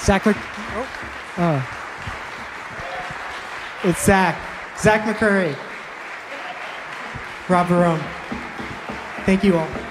Zach. Mc- oh. oh. It's Zach. Zach McCurry. Rob Barone. Thank you all.